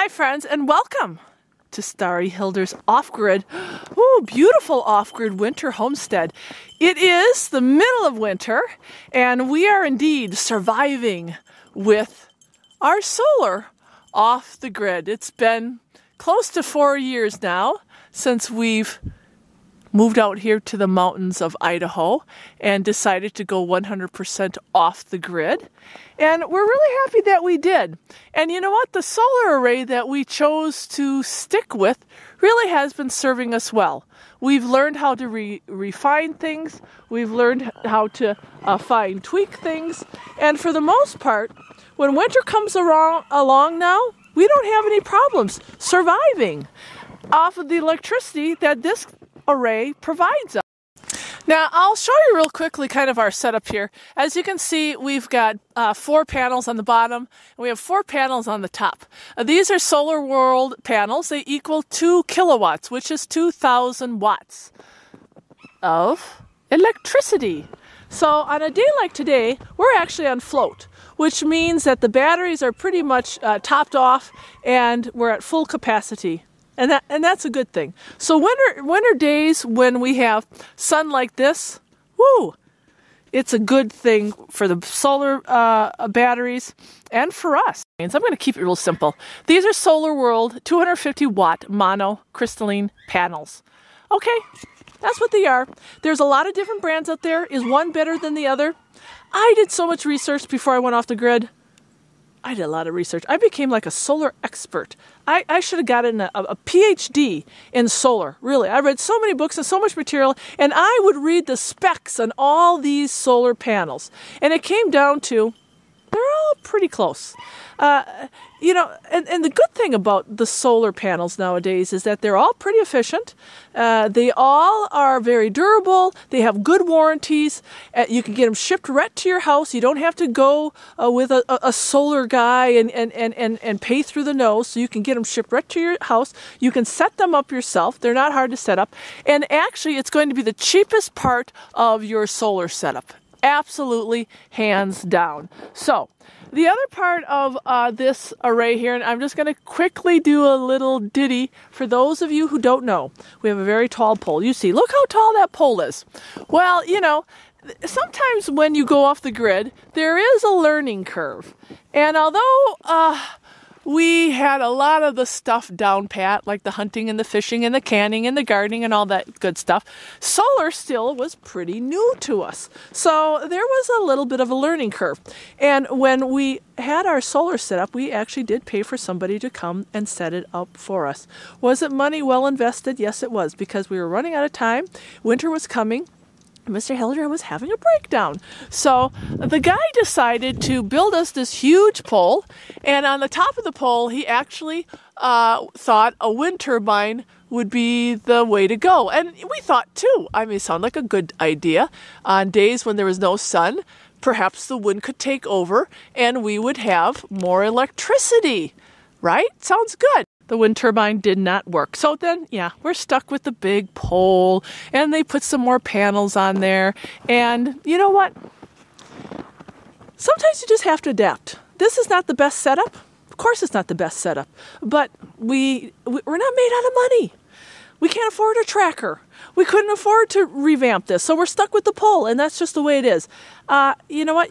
Hi, friends, and welcome to Starry Hilder's off grid. Oh, beautiful off grid winter homestead. It is the middle of winter, and we are indeed surviving with our solar off the grid. It's been close to four years now since we've moved out here to the mountains of Idaho and decided to go 100% off the grid. And we're really happy that we did. And you know what? The solar array that we chose to stick with really has been serving us well. We've learned how to re- refine things, we've learned how to uh, fine tweak things, and for the most part, when winter comes around, along now, we don't have any problems surviving off of the electricity that this array provides us. Now, I'll show you real quickly kind of our setup here. As you can see, we've got uh, four panels on the bottom, and we have four panels on the top. Uh, these are Solar World panels. They equal 2 kilowatts, which is 2,000 watts of electricity. So, on a day like today, we're actually on float, which means that the batteries are pretty much uh, topped off and we're at full capacity and that and that's a good thing. So winter winter days when we have sun like this, woo, it's a good thing for the solar uh, batteries and for us. I'm going to keep it real simple. These are Solar World 250 watt mono crystalline panels. Okay, that's what they are. There's a lot of different brands out there. Is one better than the other? I did so much research before I went off the grid. I did a lot of research. I became like a solar expert. I, I should have gotten a, a PhD in solar, really. I read so many books and so much material, and I would read the specs on all these solar panels. And it came down to they're all pretty close. Uh, you know, and, and the good thing about the solar panels nowadays is that they're all pretty efficient. Uh, they all are very durable. They have good warranties. Uh, you can get them shipped right to your house. You don't have to go uh, with a, a, solar guy and, and, and, and, and pay through the nose. So you can get them shipped right to your house. You can set them up yourself. They're not hard to set up. And actually, it's going to be the cheapest part of your solar setup. Absolutely, hands down. So, the other part of uh, this array here, and I'm just going to quickly do a little ditty for those of you who don't know. We have a very tall pole. You see, look how tall that pole is. Well, you know, sometimes when you go off the grid, there is a learning curve. And although uh, we had a lot of the stuff down pat, like the hunting and the fishing and the canning and the gardening and all that good stuff. Solar still was pretty new to us. So there was a little bit of a learning curve. And when we had our solar set up, we actually did pay for somebody to come and set it up for us. Was it money well invested? Yes, it was, because we were running out of time. Winter was coming. Mr. Hilder was having a breakdown. So the guy decided to build us this huge pole, and on the top of the pole, he actually uh, thought a wind turbine would be the way to go. And we thought too. I mean, it sounded like a good idea. On days when there was no sun, perhaps the wind could take over and we would have more electricity. Right? Sounds good the wind turbine did not work. So then, yeah, we're stuck with the big pole, and they put some more panels on there. And you know what? Sometimes you just have to adapt. This is not the best setup. Of course, it's not the best setup, but we we're not made out of money. We can't afford a tracker. We couldn't afford to revamp this, so we're stuck with the pole, and that's just the way it is. Uh, you know what?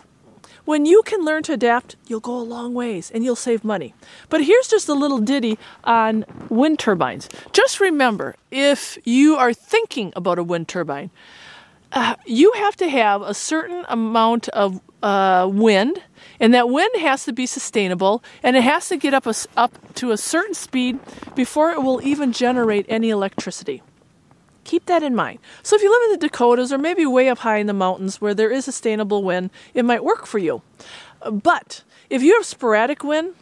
When you can learn to adapt, you'll go a long ways and you'll save money. But here's just a little ditty on wind turbines. Just remember if you are thinking about a wind turbine, uh, you have to have a certain amount of uh, wind, and that wind has to be sustainable, and it has to get up, a, up to a certain speed before it will even generate any electricity. Keep that in mind. So if you live in the Dakotas or maybe way up high in the mountains where there is sustainable wind, it might work for you. But if you have sporadic wind,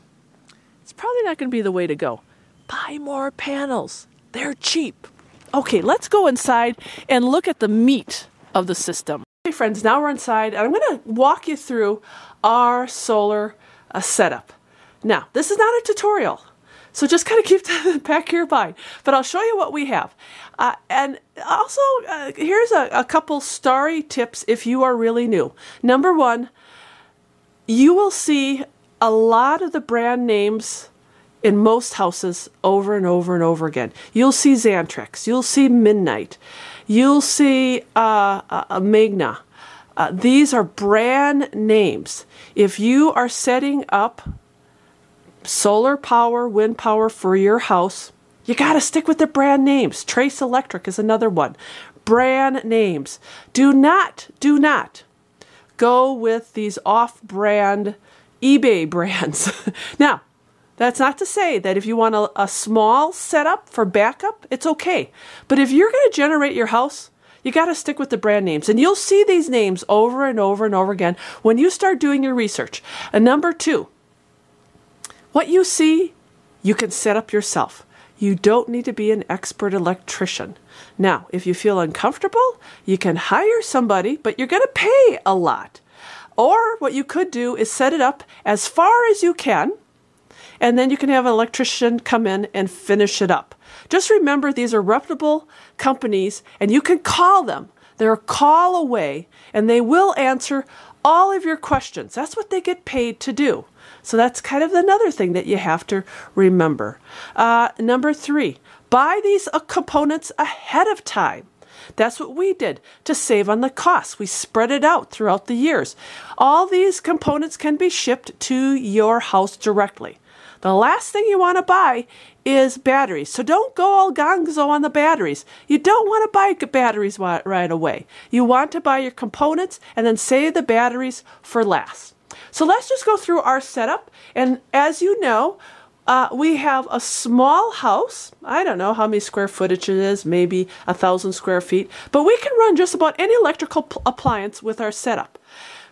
it's probably not going to be the way to go. Buy more panels. They're cheap. Okay, let's go inside and look at the meat of the system. Hey friends, now we're inside and I'm going to walk you through our solar uh, setup. Now, this is not a tutorial. So just kind of keep that in the back of your mind. But I'll show you what we have. Uh, and also, uh, here's a, a couple starry tips if you are really new. Number one, you will see a lot of the brand names in most houses over and over and over again. You'll see Xantrex, you'll see Midnight, you'll see uh, a Magnum. Uh, these are brand names. If you are setting up solar power, wind power for your house, you got to stick with the brand names. Trace Electric is another one. Brand names. Do not, do not go with these off brand eBay brands. now, that's not to say that if you want a, a small setup for backup, it's okay. But if you're going to generate your house, you got to stick with the brand names. And you'll see these names over and over and over again when you start doing your research. And number two, what you see, you can set up yourself. You don't need to be an expert electrician. Now, if you feel uncomfortable, you can hire somebody, but you're going to pay a lot. Or what you could do is set it up as far as you can, and then you can have an electrician come in and finish it up. Just remember these are reputable companies, and you can call them. They're a call away, and they will answer all of your questions. That's what they get paid to do. So that's kind of another thing that you have to remember. Uh, number three, buy these uh, components ahead of time. That's what we did to save on the cost. We spread it out throughout the years. All these components can be shipped to your house directly. The last thing you want to buy is batteries. So don't go all gonzo on the batteries. You don't want to buy batteries right away. You want to buy your components and then save the batteries for last. So let's just go through our setup. And as you know, uh, we have a small house. I don't know how many square footage it is, maybe a thousand square feet, but we can run just about any electrical appliance with our setup.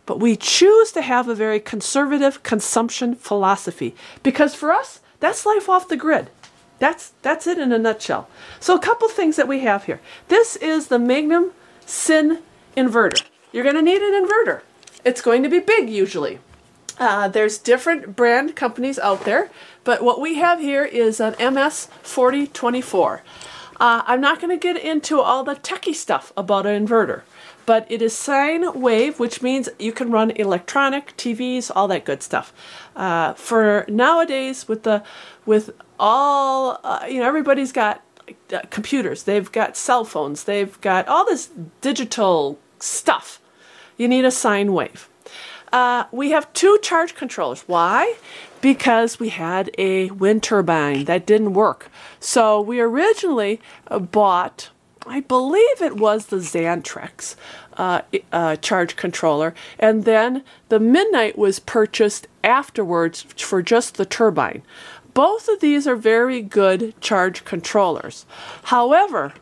But we choose to have a very conservative consumption philosophy because for us, that's life off the grid. That's that's it in a nutshell. So a couple things that we have here. This is the Magnum Sin inverter. You're going to need an inverter. It's going to be big usually. Uh, there's different brand companies out there, but what we have here is an MS4024. Uh, I'm not going to get into all the techie stuff about an inverter, but it is sine wave, which means you can run electronic TVs, all that good stuff. Uh, for nowadays, with the with all uh, you know, everybody's got uh, computers, they've got cell phones, they've got all this digital stuff. You need a sine wave. Uh, we have two charge controllers. Why? Because we had a wind turbine that didn't work. So we originally uh, bought, I believe it was the Xantrex uh, uh, charge controller, and then the Midnight was purchased afterwards for just the turbine. Both of these are very good charge controllers. However,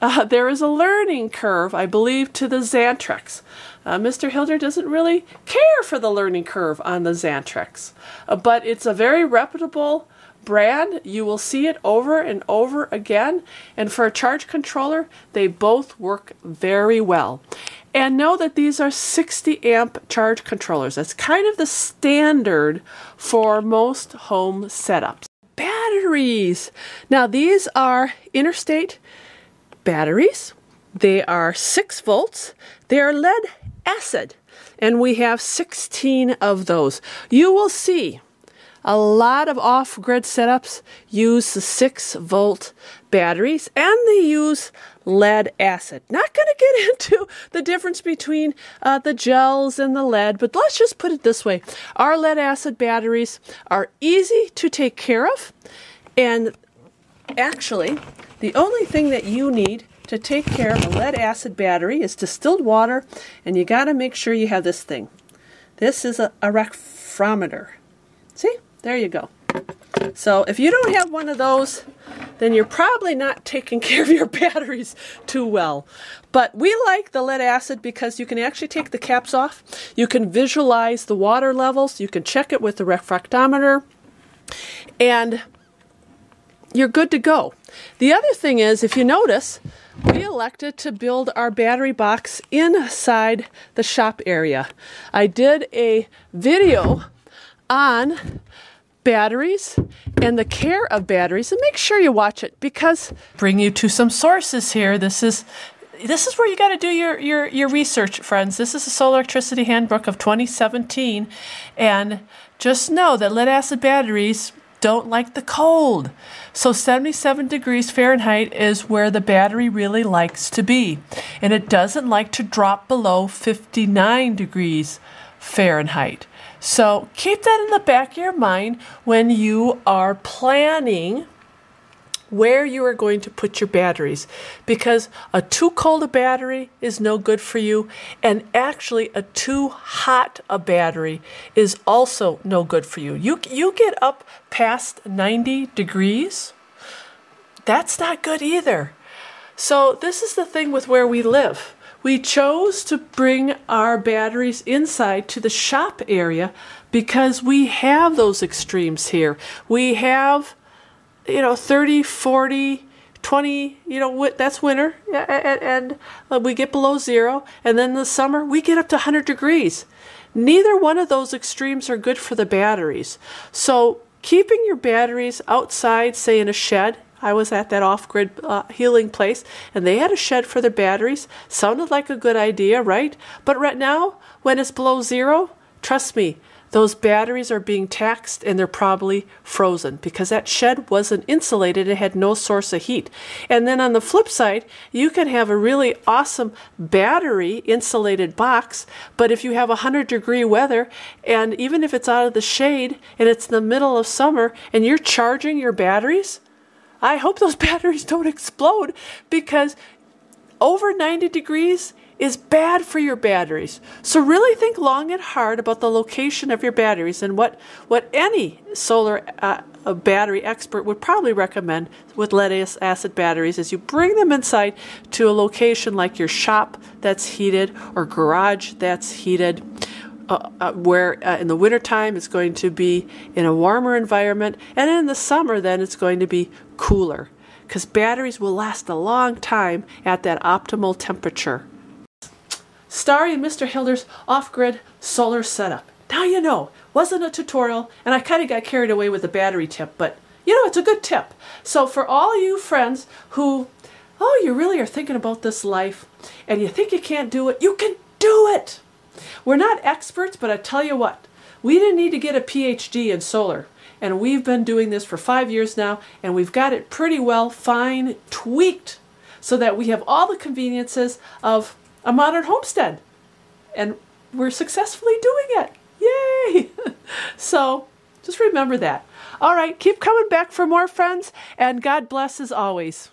uh, there is a learning curve, I believe, to the Xantrex. Uh, Mr. Hilder doesn't really care for the learning curve on the Xantrex, uh, but it's a very reputable brand. You will see it over and over again. And for a charge controller, they both work very well. And know that these are 60 amp charge controllers. That's kind of the standard for most home setups. Batteries. Now, these are interstate batteries. They are 6 volts. They are lead acid. And we have 16 of those. You will see a lot of off grid setups use the 6 volt batteries and they use lead acid. Not going to get into the difference between uh, the gels and the lead, but let's just put it this way our lead acid batteries are easy to take care of, and actually, the only thing that you need to take care of a lead acid battery is distilled water, and you got to make sure you have this thing. This is a, a. See? There you go. So if you don't have one of those, then you're probably not taking care of your batteries too well. But we like the lead acid because you can actually take the caps off. You can visualize the water levels. You can check it with the refractometer. And you're good to go. The other thing is, if you notice, we elected to build our battery box inside the shop area. I did a video on batteries and the care of batteries and make sure you watch it because bring you to some sources here this is this is where you got to do your, your your research friends this is the solar electricity handbook of 2017 and just know that lead acid batteries don't like the cold. So 77 degrees Fahrenheit is where the battery really likes to be. And it doesn't like to drop below 59 degrees Fahrenheit. So keep that in the back of your mind when you are planning where you are going to put your batteries because a too cold a battery is no good for you and actually a too hot a battery is also no good for you. You you get up past 90 degrees that's not good either. So this is the thing with where we live. We chose to bring our batteries inside to the shop area because we have those extremes here. We have you know 30 40 20 you know that's winter and, uh, we get below zero and then the summer we get up to 100 degrees neither one of those extremes are good for the batteries so keeping your batteries outside say in a shed I was at that off grid uh, healing place and they had a shed for their batteries. Sounded like a good idea, right? But right now, when it's below zero, trust me, those batteries are being taxed and they're probably frozen because that shed wasn't insulated. It had no source of heat. And then on the flip side, you can have a really awesome battery insulated box, but if you have 100 degree weather and even if it's out of the shade and it's the middle of summer and you're charging your batteries, I hope those batteries don't explode because over 90 degrees is bad for your batteries. So really think long and hard about the location of your batteries and what what any solar uh, battery expert would probably recommend with lead acid batteries is you bring them inside to a location like your shop that's heated or garage that's heated. Uh, uh, where uh, in the wintertime it's going to be in a warmer environment, and in the summer, then it's going to be cooler because batteries will last a long time at that optimal temperature. Starry and Mr. Hilder's off-grid solar setup. Now you know, wasn't a tutorial, and I kind of got carried away with the battery tip, but you know, it's a good tip. So for all you friends who, oh, you really are thinking about this life, and you think you can't do it, you can do it. We're not experts, but I tell you what, we didn't need to get a PhD in solar. And we've been doing this for five years now, and we've got it pretty well fine tweaked so that we have all the conveniences of a modern homestead. And we're successfully doing it. Yay! so just remember that. All right, keep coming back for more friends, and God bless as always.